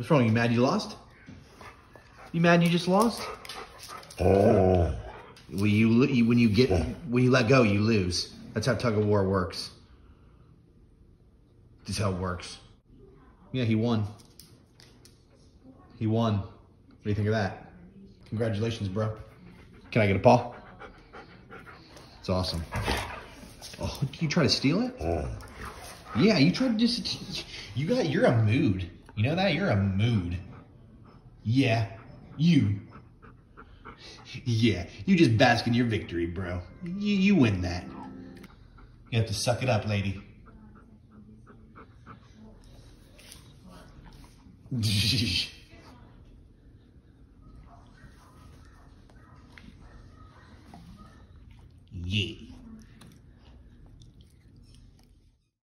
What's wrong? You mad you lost? You mad you just lost? Oh. When you, you when you get oh. when you let go, you lose. That's how tug of war works. This is how it works. Yeah, he won. He won. What do you think of that? Congratulations, bro. Can I get a paw? It's awesome. Oh, you try to steal it? Oh. Yeah, you tried to just. You got. You're a mood. You know that? You're a mood. Yeah, you. Yeah, you just bask in your victory, bro. You, you win that. You have to suck it up, lady. yeah.